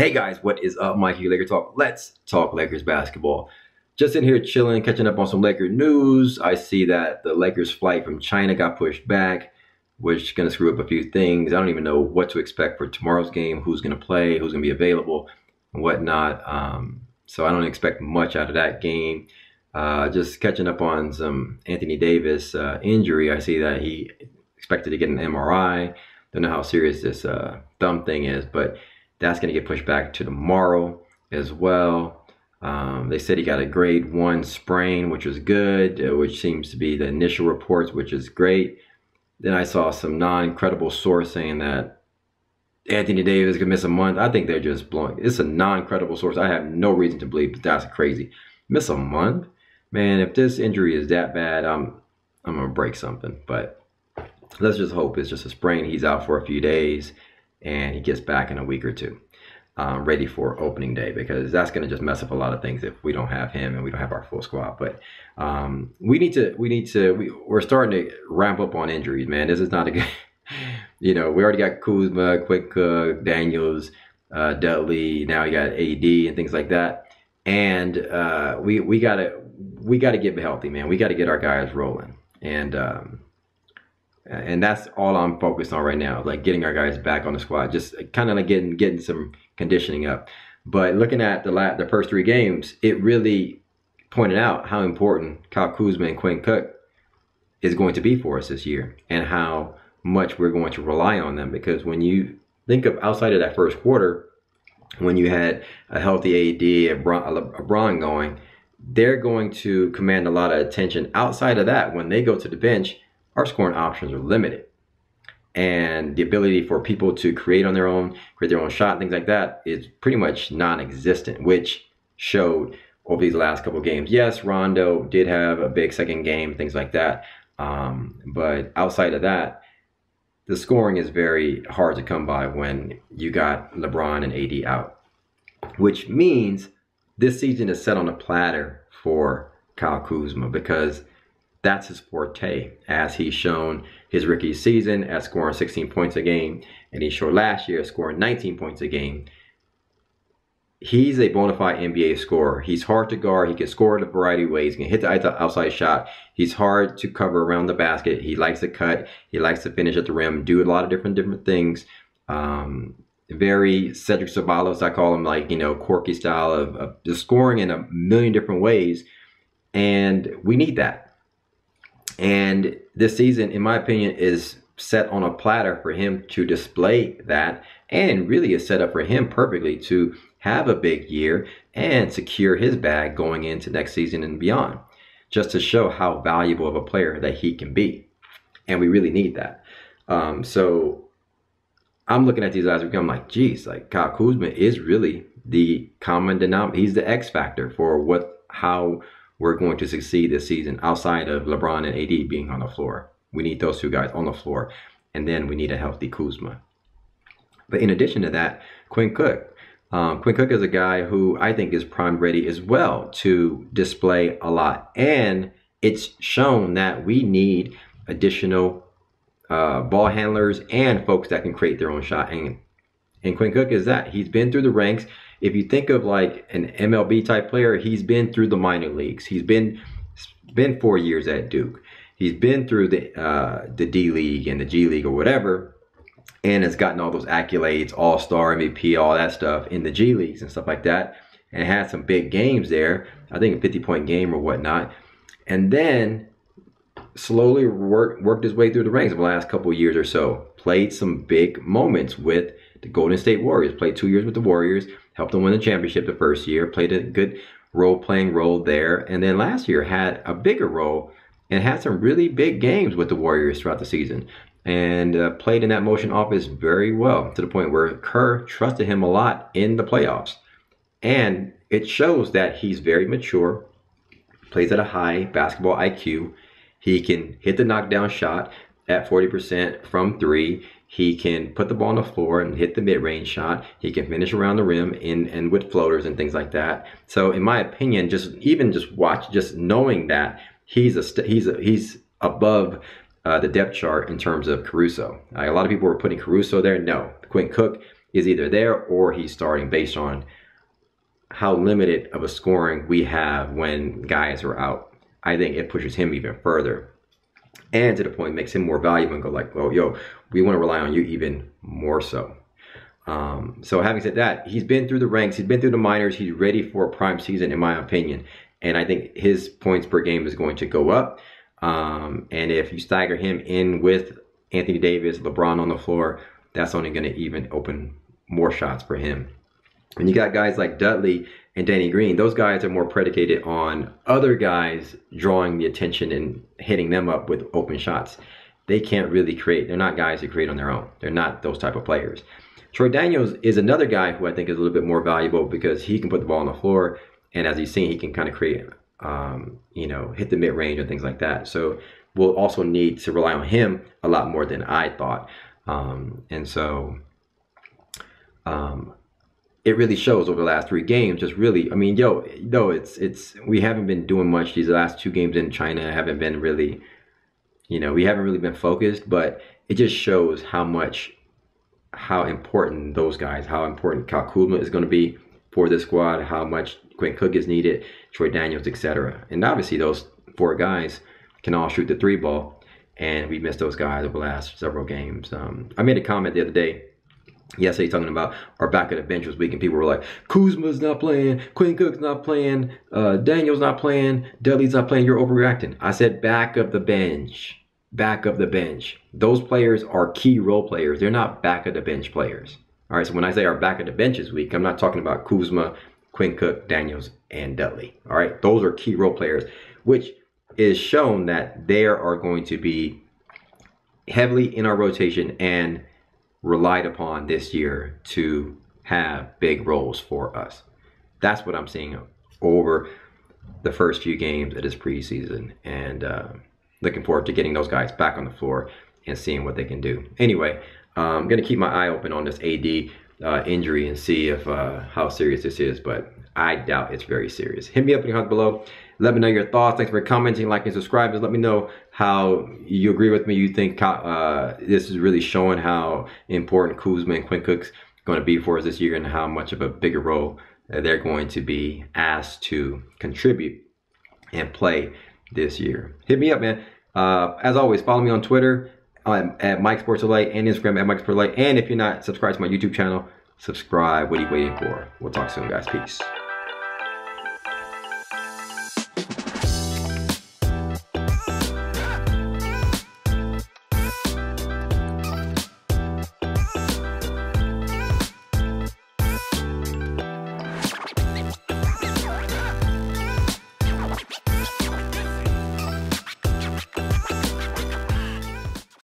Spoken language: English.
Hey guys, what is up? Mikey Laker Talk. Let's talk Lakers basketball. Just in here chilling, catching up on some Laker news. I see that the Lakers flight from China got pushed back, which is going to screw up a few things. I don't even know what to expect for tomorrow's game, who's going to play, who's going to be available, and whatnot. Um, so I don't expect much out of that game. Uh, just catching up on some Anthony Davis uh, injury. I see that he expected to get an MRI. Don't know how serious this uh, thumb thing is, but that's going to get pushed back to tomorrow as well. Um, they said he got a grade one sprain, which was good, uh, which seems to be the initial reports, which is great. Then I saw some non credible source saying that Anthony Davis could miss a month. I think they're just blowing. It's a non credible source. I have no reason to believe that that's crazy. Miss a month? Man, if this injury is that bad, I'm I'm gonna break something. But let's just hope it's just a sprain. He's out for a few days and he gets back in a week or two, um, ready for opening day because that's going to just mess up a lot of things if we don't have him and we don't have our full squad. But um, we need to, we need to, we, we're starting to ramp up on injuries, man. This is not a good, you know, we already got Kuzma, Quinn Cook, Daniels, uh, Dudley. Now you got AD and things like that. And uh, we we gotta we gotta get healthy, man. We gotta get our guys rolling. And um, and that's all I'm focused on right now, like getting our guys back on the squad, just kind of like getting getting some conditioning up. But looking at the la- the first three games, it really pointed out how important Kyle Kuzma and Quinn Cook is going to be for us this year, and how much we're going to rely on them. Because when you think of outside of that first quarter, when you had a healthy AD, a LeBron going, they're going to command a lot of attention. Outside of that, when they go to the bench our scoring options are limited. And the ability for people to create on their own, create their own shot, things like that is pretty much non existent, which showed over these last couple games. Yes, Rondo did have a big second game, things like that. Um, but outside of that, the scoring is very hard to come by when you got LeBron and AD out, which means this season is set on a platter for Kyle Kuzma because that's his forte, as he's shown his rookie season at scoring 16 points a game, and he showed last year scoring 19 points a game. He's a bona fide NBA scorer. He's hard to guard. He can score in a variety of ways. He can hit the outside shot. He's hard to cover around the basket. He likes to cut. He likes to finish at the rim. Do a lot of different different things. Um, very Cedric Ceballos, I call him like you know quirky style of, of scoring in a million different ways, and we need that and this season, in my opinion, is set on a platter for him to display that and really is set up for him perfectly to have a big year and secure his bag going into next season and beyond just to show how valuable of a player that he can be. And we really need that. Um, so i'm looking at these guys i'm like geez like kyle kuzma is really the common denominator he's the x factor for what how we're going to succeed this season outside of LeBron and AD being on the floor. We need those two guys on the floor. And then we need a healthy Kuzma. But in addition to that, Quinn Cook. Um, Quinn Cook is a guy who I think is prime ready as well to display a lot. And it's shown that we need additional uh, ball handlers and folks that can create their own shot. And, and Quinn Cook is that. He's been through the ranks if you think of like an MLB type player, he's been through the minor leagues. He's been been four years at Duke. He's been through the uh, the D League and the G League or whatever, and has gotten all those accolades, All Star, MVP, all that stuff in the G Leagues and stuff like that, and had some big games there. I think a 50 point game or whatnot, and then slowly worked worked his way through the ranks the last couple years or so. Played some big moments with the Golden State Warriors. Played two years with the Warriors helped them win the championship the first year, played a good role playing role there, and then last year had a bigger role and had some really big games with the Warriors throughout the season and uh, played in that motion offense very well to the point where Kerr trusted him a lot in the playoffs. And it shows that he's very mature, plays at a high basketball IQ. He can hit the knockdown shot at 40% from three. He can put the ball on the floor and hit the mid-range shot. He can finish around the rim in and with floaters and things like that. So in my opinion, just even just watch, just knowing that he's a he's a, he's above uh, the depth chart in terms of Caruso. A lot of people were putting Caruso there. No, Quinn Cook is either there or he's starting based on how limited of a scoring we have when guys are out. I think it pushes him even further. And to the point makes him more valuable and go like, well, yo, we want to rely on you even more so. Um, so having said that, he's been through the ranks, he's been through the minors, he's ready for a prime season, in my opinion. And I think his points per game is going to go up. Um, and if you stagger him in with Anthony Davis, LeBron on the floor, that's only going to even open more shots for him. And you got guys like Dudley and Danny Green, those guys are more predicated on other guys drawing the attention and hitting them up with open shots. They can't really create. They're not guys who create on their own. They're not those type of players. Troy Daniels is another guy who I think is a little bit more valuable because he can put the ball on the floor, and as you've seen, he can kind of create, um, you know, hit the mid range and things like that. So we'll also need to rely on him a lot more than I thought. Um, and so um, it really shows over the last three games. Just really, I mean, yo, no, it's it's we haven't been doing much these last two games in China. Haven't been really, you know, we haven't really been focused. But it just shows how much, how important those guys, how important Kyle Kuzma is going to be for this squad, how much Quinn Cook is needed, Troy Daniels, etc. And obviously, those four guys can all shoot the three ball, and we missed those guys over the last several games. Um, I made a comment the other day yesterday talking about our back of the bench was weak and people were like Kuzma's not playing Quinn Cook's not playing uh, Daniel's not playing Dudley's not playing you're overreacting. I said back of the bench back of the bench. Those players are key role players. They're not back of the bench players. All right so when I say our back of the bench is weak I'm not talking about Kuzma Quinn Cook Daniels and Dudley. All right those are key role players which is shown that there are going to be heavily in our rotation and relied upon this year to have big roles for us. That's what I'm seeing over the first few games of this preseason, and uh, looking forward to getting those guys back on the floor and seeing what they can do. Anyway, I'm gonna keep my eye open on this AD uh, injury and see if uh, how serious this is, but I doubt it's very serious. Hit me up in the comments below. Let me know your thoughts. Thanks for commenting, liking, subscribing. Let me know how you agree with me. You think uh, this is really showing how important Kuzma and Quinn Cook's going to be for us this year and how much of a bigger role they're going to be asked to contribute and play this year. Hit me up, man. Uh, as always, follow me on Twitter um, at Mike Sports LA and Instagram at Mike Sports LA. And if you're not subscribed to my YouTube channel, subscribe. What are you waiting for? We'll talk soon, guys. Peace.